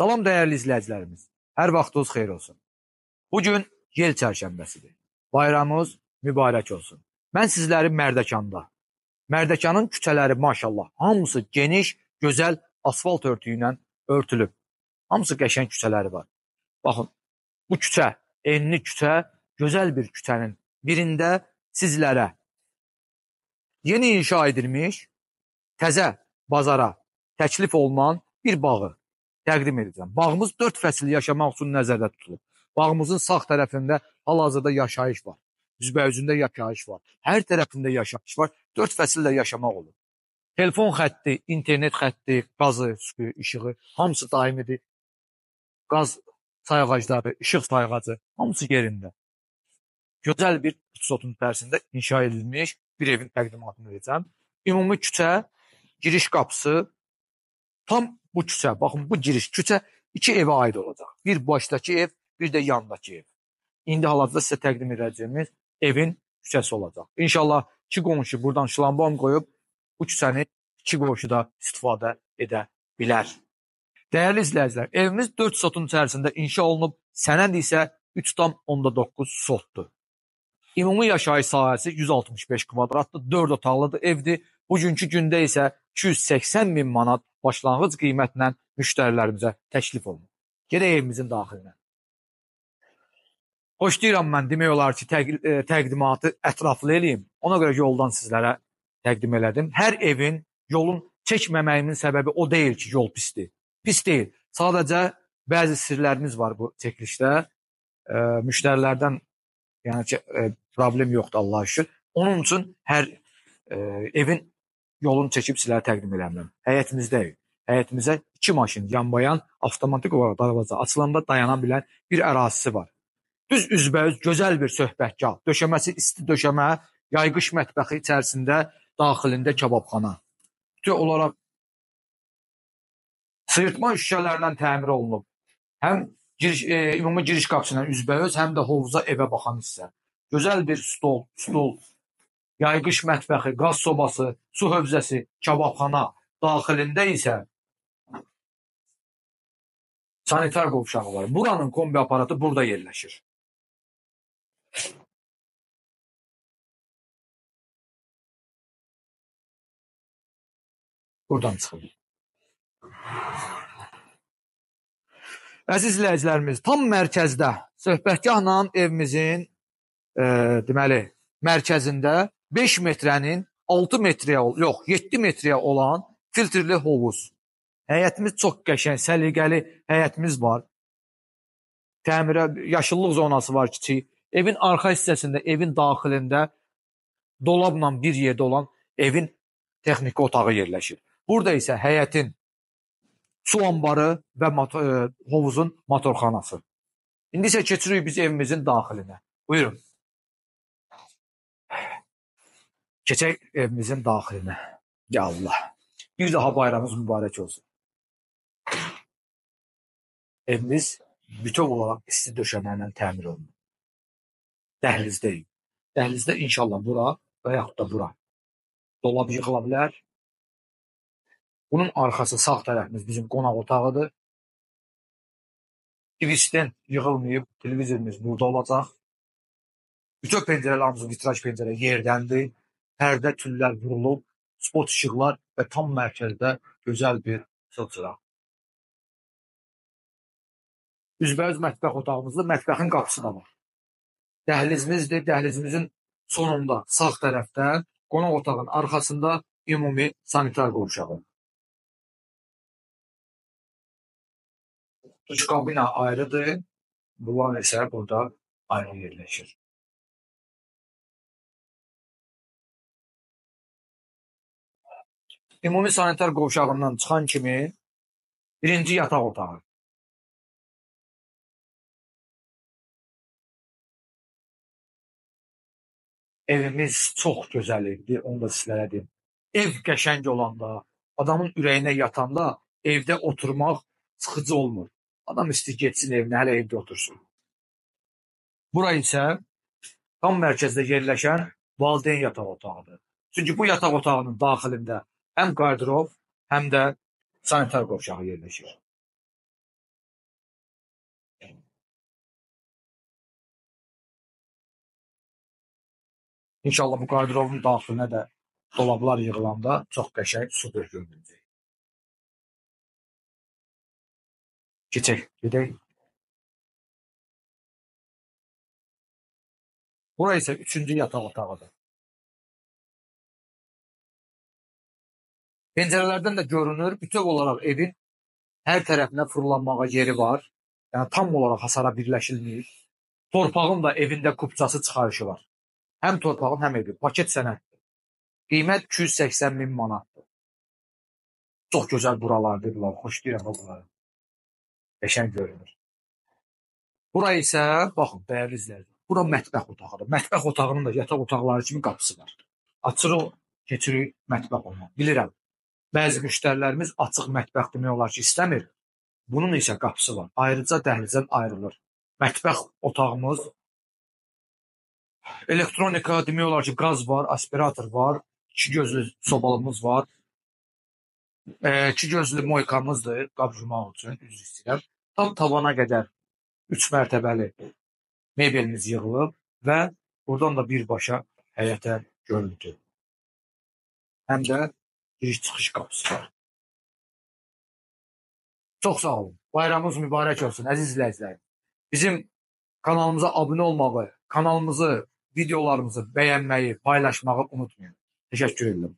Salam dəyərli izləyicilərimiz. Hər vaxtınız xeyir olsun. Bu gün yel çərşənbəsidir. Bayramınız mübarək olsun. Mən sizləri Mərdəkanda. Mərdəkanın küçələri maşallah hamısı geniş, gözəl asfalt örtüyü ilə örtülüb. Hamısı qəşəng küçələri var. Baxın, bu küçə, enli küçə, gözəl bir küçənin birində sizlərə yeni inşa edilmiş təzə bazara təklif olunan bir bağı təqdim edəcəm. Bağımız 4 fəsil yaşamaq üçün nəzərdə tutulub. Bağımızın sağ tərəfində hal-hazırda yaşayış var. Üzbəyüzündə yaşayış var. Hər tərəfində yaşayış var. 4 fəsillə yaşamaq olur. Telefon xətti, internet xətti, qazı, suyu, işığı hamısı daimidir. Qaz sayğacları, işıq sayğacı hamısı yerində. Gözəl bir sotun içərisində inşa edilmiş bir evin təqdimatını edəcəm. Ümumi küçə, giriş qapısı tam bu küçə, baxın bu giriş küçə iki evə aid olacaq. Bir başdakı ev, bir də yandakı ev. İndi hal-hazırda sizə təqdim edəcəyimiz evin küçəsi olacaq. İnşallah iki qonşu buradan şlambam qoyub bu küçəni iki qonşu da istifadə edə bilər. Dəyərli izləyicilər, evimiz 4 sotun içərisində inşa olunub, sənəd isə 3,9 sotdur. Ümumi yaşayış sahəsi 165 kvadratdır, 4 otaqlıdır evdir. Bugünkü gündə isə 280 min manat başlanğıc qiymətlə müştərilərimizə təklif olunur. Gedək evimizin daxilinə. Xoşlayıram mən demək olar ki, təq e, təqdimatı ətraflı eləyim. Ona görə yoldan sizlərə təqdim elədim. Hər evin yolun çəkməməyimin səbəbi o deyil ki, yol pisdir. Pis deyil. Sadəcə bəzi sirlərimiz var bu çəkilişdə. E, müştərilərdən yəni ki, e, problem yoxdur Allah'a şükür. Onun üçün hər e, evin yolunu çəkib sizlərə təqdim eləmirəm. Həyətimizdəyik. Həyətimizə iki maşın yanbayan avtomatik olaraq darvaza açılanda dayana bilən bir ərazisi var. Düz üzbəüz gözəl bir söhbətgah, döşəməsi isti döşəmə, yayğış mətbəxi içərisində daxilində kababxana. Bütün olaraq sıyırtma şüşələrlə təmir olunub. Həm giriş, e, ümumi giriş qapısından üzbəüz, həm də hovuza evə baxan hissə. Gözəl bir stol, stul, yayğış mətbəxi, qaz sobası, su hövzəsi, kababxana, daxilində isə sanitar qovşağı var. Buranın kombi aparatı burada yerləşir. Buradan çıxır. Əziz izləyicilərimiz, tam mərkəzdə söhbətgahla evimizin e, deməli mərkəzində 5 metrənin 6 metrəyə, yox, 7 metrəyə olan filtrli hovuz. Həyətimiz çox qəşəng, səliqəli həyətimiz var. Təmirə yaşıllıq zonası var kiçik. Evin arxa hissəsində, evin daxilində dolabla bir yerdə olan evin texniki otağı yerləşir. Burada isə həyətin su anbarı və motor, e, hovuzun motorxanası. İndi isə keçirik biz evimizin daxilinə. Buyurun. Keçək evimizin daxilinə. Ya Allah. Bir daha bayramınız mübarək olsun. Evimiz bütöv olaraq isti döşəmə ilə təmir olunub. Dəhlizdəyik. Dəhlizdə inşallah bura və yaxud da bura dolab yıxıla bilər. Bunun arxası sağ tərəfimiz bizim qonaq otağıdır. Twistdən yığılmayıb, televizorumuz burada olacaq. Bütöv pəncərələrimiz vitraj pəncərə yerdəndir. Pərdə tüllər vurulub, spot işıqlar və tam mərkəzdə gözəl bir sılçıraq. Üzbəüz mətbəx otağımızda mətbəxin qapısı da var. Dəhlizimizdir. Dəhlizimizin sonunda sağ tərəfdə qonaq otağının arxasında ümumi sanitar qovşağı. Duş kabina ayrıdır. Bunlar isə burada ayrı yerləşir. Ümumi sanitar qovşağından çıxan kimi birinci yataq otağı. Evimiz çox gözəl evdir, onu da sizlərə deyim. Ev qəşəng olanda, adamın ürəyinə yatanda evdə oturmaq sıxıcı olmur. Adam istəyir getsin evinə, hələ evdə otursun. Bura isə tam mərkəzdə yerləşən valideyn yataq otağıdır. Çünki bu yataq otağının daxilində həm Qardrov, həm də sanitar qovşağı yerləşir. İnşallah bu qardrovun daxilinə də dolablar yığılanda çox qəşəng su görünəcək. Keçək, gedək. Bura isə üçüncü yataq otağıdır. Pəncərələrdən də görünür, bütöv olaraq evin hər tərəfinə fırlanmağa yeri var. Yəni tam olaraq hasara birləşilməyib. Torpağın da evində kupçası çıxarışı var. Həm torpağın, həm evin. Paket sənəddir. Qiymət 280 min manatdır. Çox gözəl buralardır bunlar. Xoş deyirəm bunları. Qəşəng görünür. Bura isə baxın, dəyərli izləyicilər. Bura mətbəx otağıdır. Mətbəx otağının da yataq otaqları kimi qapısı var. Açırıq, keçirik mətbəx ona. Bilirəm. Bəzi müştərilərimiz açıq mətbəx demək olar ki, istəmir. Bunun isə qapısı var. Ayrıca dəhlizdən ayrılır. Mətbəx otağımız elektronika demək olar ki, qaz var, aspirator var, iki gözlü sobalımız var. E, iki gözlü moykamızdır, qab yumaq üçün, üzr istəyirəm. Tam tavana qədər 3 mərtəbəli mebelimiz yığılıb və buradan da birbaşa həyətə görüntü. Həm də giriş-çıxış qapısı var. Çox sağ olun. Bayramınız mübarək olsun əziz izləyicilər. Bizim kanalımıza abunə olmağı, kanalımızı, videolarımızı bəyənməyi, paylaşmağı unutmayın. Təşəkkür edirəm.